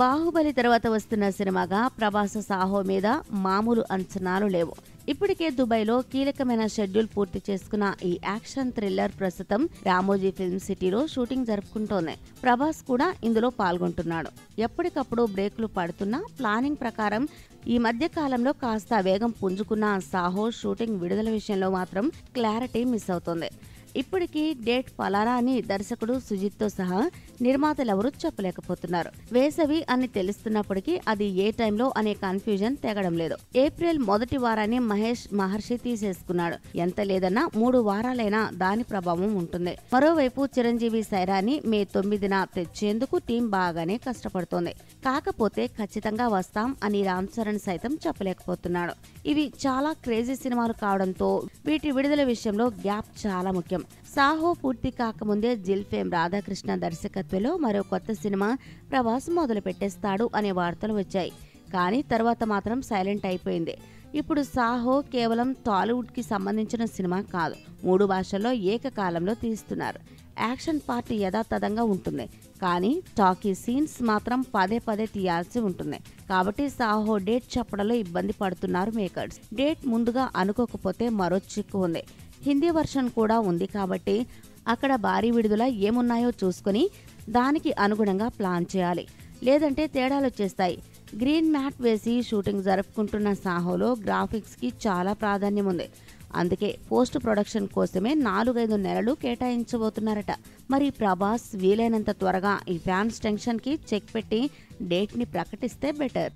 బాహుబలి తర్వాత వస్తున్న సినిమాగా ప్రభాస్ సాహో మీద మామూలు అంచనాలు లేవు. ఇప్పటికే దుబాయ్లో కీలకమైన షెడ్యూల్ పూర్తి చేసుకున్న ఈ యాక్షన్ థ్రిల్లర్ ప్రస్తుతం రామోజీ ఫిల్మ్ సిటీలో షూటింగ్ జరుపుకుంటోంది. ప్రభాస్ కూడా ఇందులో పాల్గొంటున్నాడు. ఎప్పటికప్పుడు బ్రేకులు పడుతున్నా ప్లానింగ్ ప్రకారం ఈ మధ్య కాలంలో కాస్త వేగం పుంజుకున్న సాహో షూటింగ్ విడుదల విషయంలో మాత్రం క్లారిటీ మిస్ అవుతోంది. ఇప్పటికీ డేట్ ఫలానా అని దర్శకుడు సుజిత్తో సహా నిర్మాతలెవరూ చెప్పలేకపోతున్నారు. వేసవి అని తెలుస్తున్నప్పటికీ అది ఏ టైంలో అనే కన్ఫ్యూజన్ తెగడం లేదు. ఏప్రిల్ మొదటి వారాన్ని మహేష్ మహర్షి తీసేసుకున్నాడు. ఎంత లేదన్నా మూడు వారాలైనా దాని ప్రభావం ఉంటుంది. మరోవైపు చిరంజీవి సైరాని మే తొమ్మిదిన తెచ్చేందుకు టీం బాగానే కష్టపడుతోంది. కాకపోతే ఖచ్చితంగా వస్తాం అని రామ్ చరణ్ సైతం చెప్పలేకపోతున్నాడు. ఇవి చాలా క్రేజీ సినిమాలు కావడంతో వీటి విడుదల విషయంలో గ్యాప్ చాలా ముఖ్యం. సాహో పూర్తి కాకముందే జిల్ ఫేమ్ రాధాకృష్ణ దర్శకత్వంలో మరో కొత్త సినిమా ప్రవాసం మొదలు పెట్టేస్తాడు అనే వార్తలు వచ్చాయి. కానీ తర్వాత మాత్రం సైలెంట్ అయిపోయింది. ఇప్పుడు సాహో కేవలం టాలీవుడ్కి సంబంధించిన సినిమా కాదు మూడు భాషల్లో ఏకకాలంలో తీస్తున్నారు. యాక్షన్ పార్ట్ యథాతథంగా ఉంటుంది కానీ టాకీ సీన్స్ మాత్రం పదే పదే తీయాల్సి ఉంటుంది. కాబట్టి సాహో డేట్ చెప్పడంలో ఇబ్బంది పడుతున్నారు మేకర్స్. డేట్ ముందుగా అనుకోకపోతే మరో చిక్కు ఉంది. హిందీ వర్షన్ కూడా ఉంది కాబట్టి అక్కడ భారీ విడుదల ఏమున్నాయో చూసుకొని దానికి అనుగుణంగా ప్లాన్ చేయాలి. లేదంటే తేడాలు వచ్చేస్తాయి. గ్రీన్ మ్యాట్ వేసి షూటింగ్ జరుపుకుంటున్న సాహోలో గ్రాఫిక్స్కి చాలా ప్రాధాన్యం ఉంది. అందుకే పోస్ట్ ప్రొడక్షన్ కోసమే నాలుగైదు నెలలు కేటాయించబోతున్నారట. మరి ప్రభాస్ వీలైనంత త్వరగా ఈ ఫ్యాన్స్ టెన్షన్కి చెక్ పెట్టి డేట్ని ప్రకటిస్తే బెటర్.